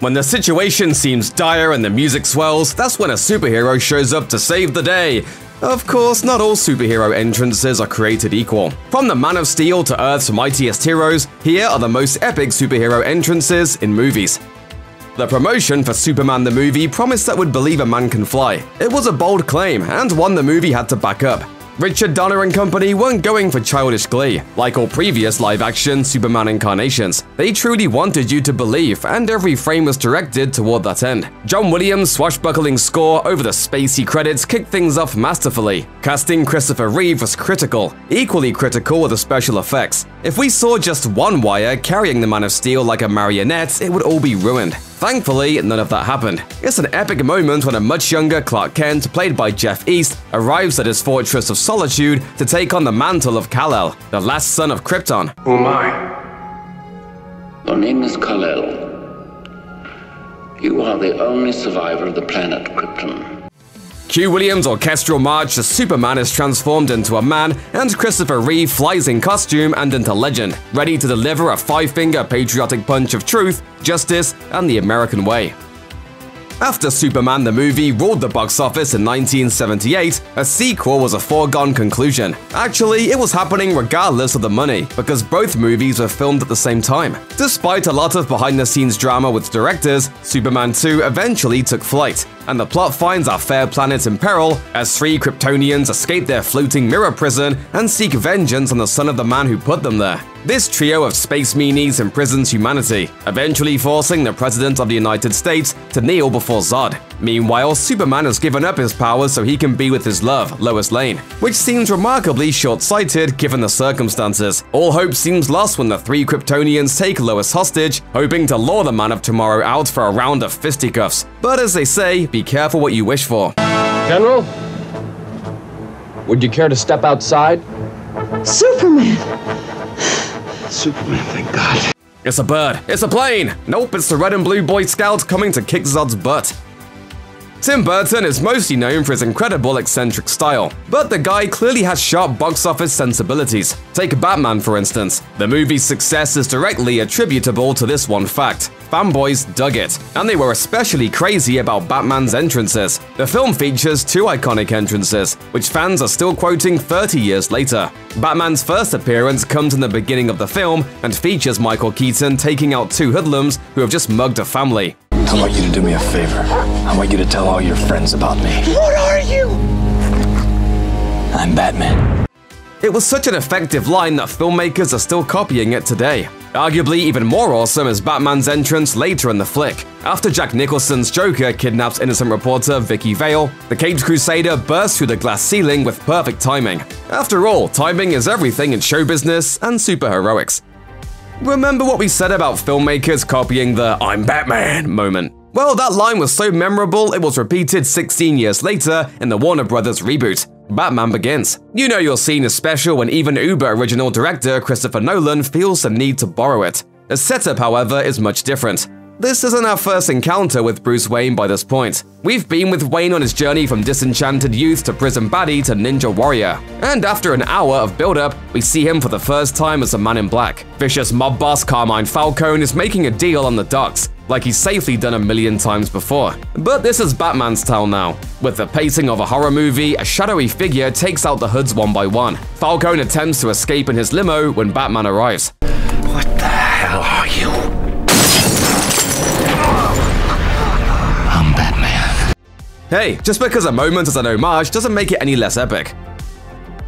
When the situation seems dire and the music swells, that's when a superhero shows up to save the day. Of course, not all superhero entrances are created equal. From the Man of Steel to Earth's mightiest heroes, here are the most epic superhero entrances in movies. The promotion for Superman the movie promised that would believe a man can fly. It was a bold claim, and one the movie had to back up. Richard Donner and company weren't going for childish glee. Like all previous live-action Superman incarnations, they truly wanted you to believe, and every frame was directed toward that end. John Williams' swashbuckling score over the spacey credits kicked things off masterfully. Casting Christopher Reeve was critical. Equally critical were the special effects. If we saw just one wire carrying the Man of Steel like a marionette, it would all be ruined. Thankfully, none of that happened. It's an epic moment when a much younger Clark Kent, played by Jeff East, arrives at his Fortress of Solitude to take on the mantle of Kal-El, the last son of Krypton. Who am I? Your name is Kal-El. You are the only survivor of the planet Krypton. Q Williams' orchestral march to Superman is transformed into a man, and Christopher Reeve flies in costume and into legend, ready to deliver a five-finger patriotic punch of truth, justice, and the American way. After Superman the movie ruled the box office in 1978, a sequel was a foregone conclusion. Actually, it was happening regardless of the money, because both movies were filmed at the same time. Despite a lot of behind-the-scenes drama with directors, Superman 2 eventually took flight, and the plot finds our fair planet in peril as three Kryptonians escape their floating mirror prison and seek vengeance on the son of the man who put them there. This trio of space meanies imprisons humanity, eventually forcing the President of the United States to kneel before Zod. Meanwhile, Superman has given up his powers so he can be with his love, Lois Lane, which seems remarkably short-sighted given the circumstances. All hope seems lost when the three Kryptonians take Lois hostage, hoping to lure the Man of Tomorrow out for a round of fisticuffs. But as they say, be careful what you wish for. General? Would you care to step outside? Superman! Superman, thank God. It's a bird. It's a plane. Nope, it's the red and blue Boy Scout coming to kick Zod's butt. Tim Burton is mostly known for his incredible eccentric style, but the guy clearly has sharp box office sensibilities. Take Batman, for instance. The movie's success is directly attributable to this one fact. Fanboys dug it, and they were especially crazy about Batman's entrances. The film features two iconic entrances, which fans are still quoting 30 years later. Batman's first appearance comes in the beginning of the film and features Michael Keaton taking out two hoodlums who have just mugged a family. I want you to do me a favor. I want you to tell all your friends about me. What are you? I'm Batman. It was such an effective line that filmmakers are still copying it today. Arguably even more awesome is Batman's entrance later in the flick. After Jack Nicholson's Joker kidnaps innocent reporter Vicky Vale, the Caped Crusader bursts through the glass ceiling with perfect timing. After all, timing is everything in show business and superheroics. Remember what we said about filmmakers copying the I'm Batman moment? Well, that line was so memorable it was repeated 16 years later in the Warner Brothers reboot. Batman Begins. You know your scene is special when even Uber original director Christopher Nolan feels the need to borrow it. The setup, however, is much different. This isn't our first encounter with Bruce Wayne by this point. We've been with Wayne on his journey from disenchanted youth to prison baddie to ninja warrior. And after an hour of build-up, we see him for the first time as a man in black. Vicious mob boss Carmine Falcone is making a deal on the docks, like he's safely done a million times before. But this is Batman's tale now. With the pacing of a horror movie, a shadowy figure takes out the hoods one by one. Falcone attempts to escape in his limo when Batman arrives. What the hell are you? Hey, just because a moment is an homage doesn't make it any less epic.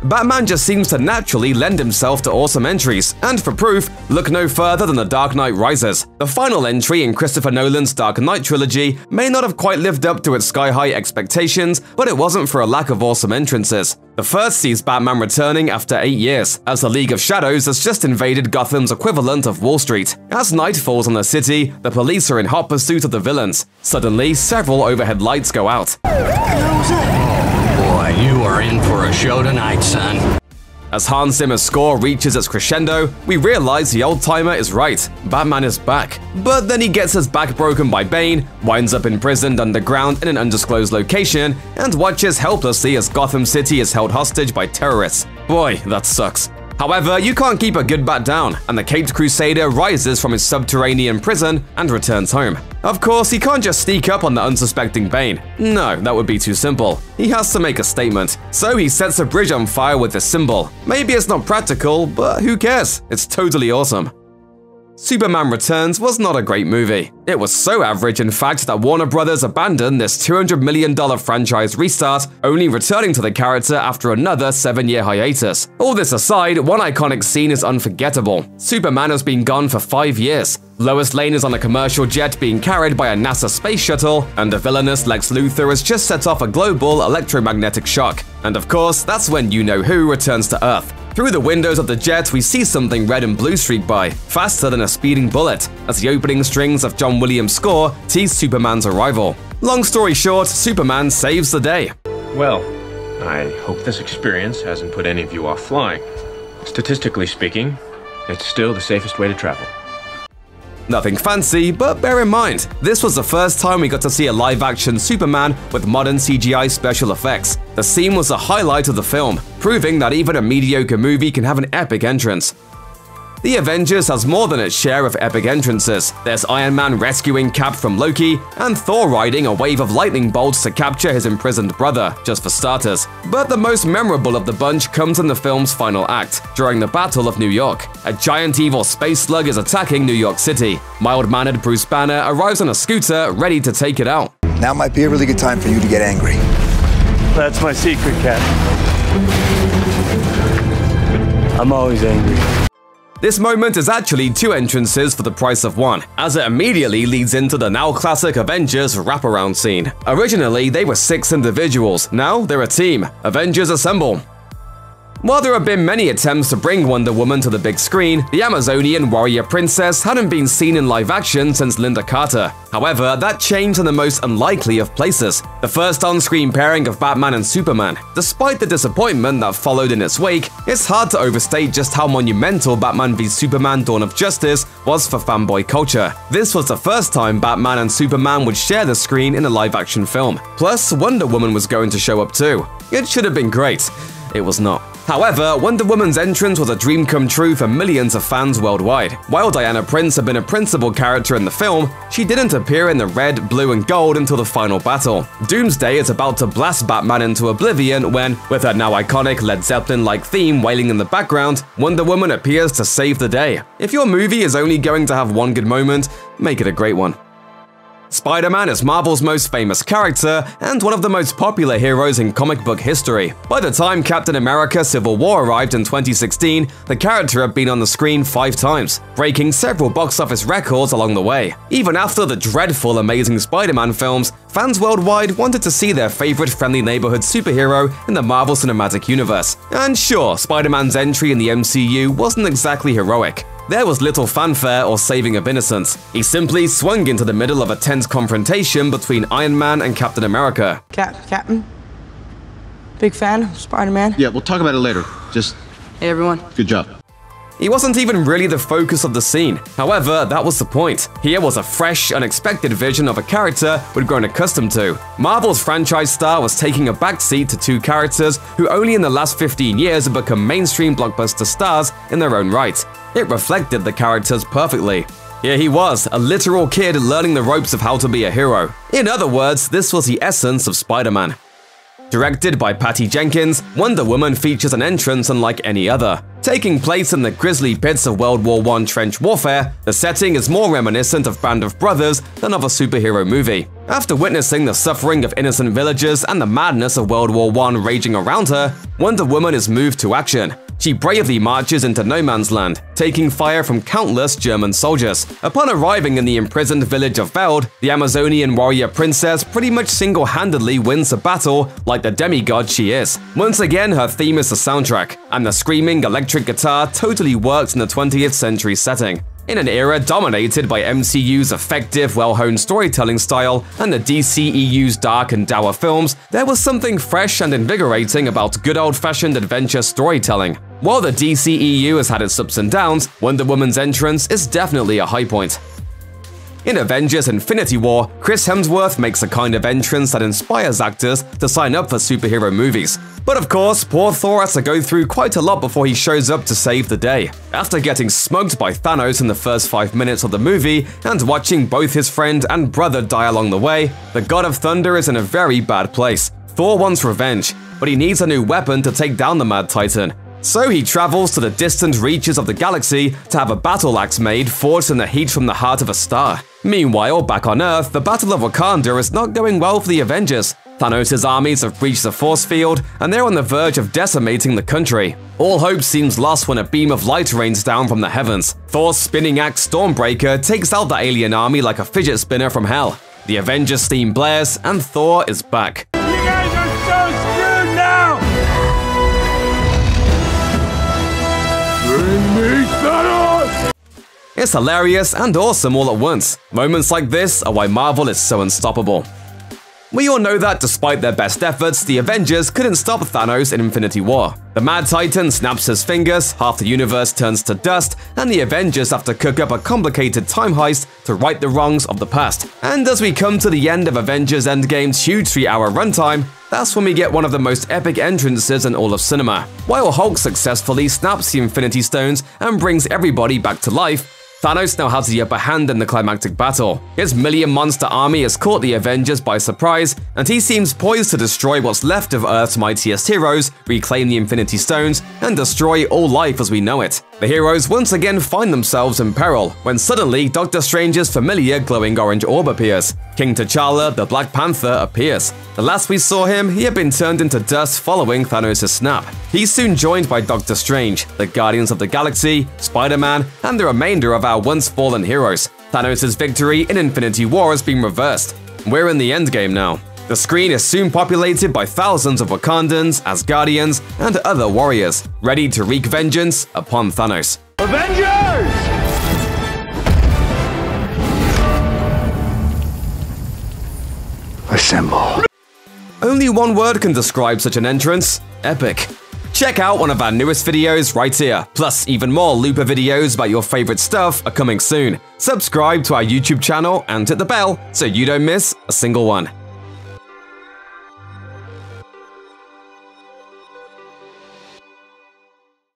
Batman just seems to naturally lend himself to awesome entries, and for proof, look no further than The Dark Knight Rises. The final entry in Christopher Nolan's Dark Knight trilogy may not have quite lived up to its sky-high expectations, but it wasn't for a lack of awesome entrances. The first sees Batman returning after eight years, as the League of Shadows has just invaded Gotham's equivalent of Wall Street. As night falls on the city, the police are in hot pursuit of the villains. Suddenly, several overhead lights go out. You are in for a show tonight, son. As Hans Zimmer's score reaches its crescendo, we realize the old timer is right. Batman is back. But then he gets his back broken by Bane, winds up imprisoned underground in an undisclosed location, and watches helplessly as Gotham City is held hostage by terrorists. Boy, that sucks. However, you can't keep a good bat down, and the Caped Crusader rises from his subterranean prison and returns home. Of course, he can't just sneak up on the unsuspecting Bane. No, that would be too simple. He has to make a statement. So he sets a bridge on fire with this symbol. Maybe it's not practical, but who cares? It's totally awesome. Superman Returns was not a great movie. It was so average, in fact, that Warner Brothers abandoned this $200 million franchise restart, only returning to the character after another seven year hiatus. All this aside, one iconic scene is unforgettable. Superman has been gone for five years. Lois Lane is on a commercial jet being carried by a NASA space shuttle, and the villainous Lex Luthor has just set off a global electromagnetic shock. And of course, that's when you know who returns to Earth. Through the windows of the jet, we see something red and blue streak by, faster than a speeding bullet, as the opening strings of John Williams' score tease Superman's arrival. Long story short, Superman saves the day. Well, I hope this experience hasn't put any of you off flying. Statistically speaking, it's still the safest way to travel. Nothing fancy, but bear in mind, this was the first time we got to see a live-action Superman with modern CGI special effects. The scene was the highlight of the film, proving that even a mediocre movie can have an epic entrance. The Avengers has more than its share of epic entrances. There's Iron Man rescuing Cap from Loki, and Thor riding a wave of lightning bolts to capture his imprisoned brother, just for starters. But the most memorable of the bunch comes in the film's final act, during the Battle of New York. A giant evil space slug is attacking New York City. Mild-mannered Bruce Banner arrives on a scooter, ready to take it out. Now might be a really good time for you to get angry. That's my secret, Cap. I'm always angry. This moment is actually two entrances for the price of one, as it immediately leads into the now classic Avengers wraparound scene. Originally, they were six individuals, now they're a team. Avengers Assemble. While there have been many attempts to bring Wonder Woman to the big screen, the Amazonian warrior princess hadn't been seen in live action since Lynda Carter. However, that changed in the most unlikely of places. The first on-screen pairing of Batman and Superman. Despite the disappointment that followed in its wake, it's hard to overstate just how monumental Batman v Superman Dawn of Justice was for fanboy culture. This was the first time Batman and Superman would share the screen in a live-action film. Plus, Wonder Woman was going to show up too. It should have been great. It was not. However, Wonder Woman's entrance was a dream come true for millions of fans worldwide. While Diana Prince had been a principal character in the film, she didn't appear in the red, blue, and gold until the final battle. Doomsday is about to blast Batman into oblivion when, with her now iconic Led Zeppelin-like theme wailing in the background, Wonder Woman appears to save the day. If your movie is only going to have one good moment, make it a great one. Spider-Man is Marvel's most famous character and one of the most popular heroes in comic book history. By the time Captain America Civil War arrived in 2016, the character had been on the screen five times, breaking several box office records along the way. Even after the dreadful Amazing Spider-Man films, fans worldwide wanted to see their favorite friendly neighborhood superhero in the Marvel Cinematic Universe. And sure, Spider-Man's entry in the MCU wasn't exactly heroic. There was little fanfare or saving of innocents. He simply swung into the middle of a tense confrontation between Iron Man and Captain America. Cap, Captain. Big fan of Spider-Man. Yeah, we'll talk about it later. Just Hey everyone. good job. He wasn't even really the focus of the scene. However, that was the point. Here was a fresh, unexpected vision of a character we'd grown accustomed to. Marvel's franchise star was taking a backseat to two characters who only in the last 15 years have become mainstream blockbuster stars in their own right. It reflected the characters perfectly. Here he was, a literal kid learning the ropes of how to be a hero. In other words, this was the essence of Spider-Man. Directed by Patty Jenkins, Wonder Woman features an entrance unlike any other. Taking place in the grisly pits of World War I trench warfare, the setting is more reminiscent of Band of Brothers than of a superhero movie. After witnessing the suffering of innocent villagers and the madness of World War I raging around her, Wonder Woman is moved to action. She bravely marches into no man's land, taking fire from countless German soldiers. Upon arriving in the imprisoned village of Veld, the Amazonian warrior princess pretty much single-handedly wins the battle like the demigod she is. Once again, her theme is the soundtrack, and the screaming electric guitar totally worked in the 20th century setting. In an era dominated by MCU's effective, well-honed storytelling style and the DCEU's dark and dour films, there was something fresh and invigorating about good old-fashioned adventure storytelling. While the DCEU has had its ups and downs, Wonder Woman's entrance is definitely a high point. In Avengers Infinity War, Chris Hemsworth makes a kind of entrance that inspires actors to sign up for superhero movies. But of course, poor Thor has to go through quite a lot before he shows up to save the day. After getting smoked by Thanos in the first five minutes of the movie and watching both his friend and brother die along the way, the God of Thunder is in a very bad place. Thor wants revenge, but he needs a new weapon to take down the Mad Titan. So he travels to the distant reaches of the galaxy to have a battle axe made forged in the heat from the heart of a star. Meanwhile, back on Earth, the Battle of Wakanda is not going well for the Avengers. Thanos' armies have breached the force field, and they're on the verge of decimating the country. All hope seems lost when a beam of light rains down from the heavens. Thor's spinning axe Stormbreaker takes out the alien army like a fidget spinner from hell. The Avengers theme blares, and Thor is back. It's hilarious and awesome all at once. Moments like this are why Marvel is so unstoppable. We all know that despite their best efforts, the Avengers couldn't stop Thanos in Infinity War. The Mad Titan snaps his fingers, half the universe turns to dust, and the Avengers have to cook up a complicated time heist to right the wrongs of the past. And as we come to the end of Avengers Endgame's huge 3-hour runtime, that's when we get one of the most epic entrances in all of cinema. While Hulk successfully snaps the Infinity Stones and brings everybody back to life, Thanos now has the upper hand in the climactic battle. His million monster army has caught the Avengers by surprise, and he seems poised to destroy what's left of Earth's mightiest heroes, reclaim the Infinity Stones, and destroy all life as we know it. The heroes once again find themselves in peril, when suddenly Doctor Strange's familiar glowing orange orb appears. King T'Challa, the Black Panther, appears. The last we saw him, he had been turned into dust following Thanos' snap. He's soon joined by Doctor Strange, the Guardians of the Galaxy, Spider-Man, and the remainder of our once fallen heroes. Thanos' victory in Infinity War has been reversed. We're in the endgame now. The screen is soon populated by thousands of Wakandans, Asgardians, and other warriors, ready to wreak vengeance upon Thanos. Avengers! Assemble. Only one word can describe such an entrance epic. Check out one of our newest videos right here. Plus, even more Looper videos about your favorite stuff are coming soon. Subscribe to our YouTube channel and hit the bell so you don't miss a single one.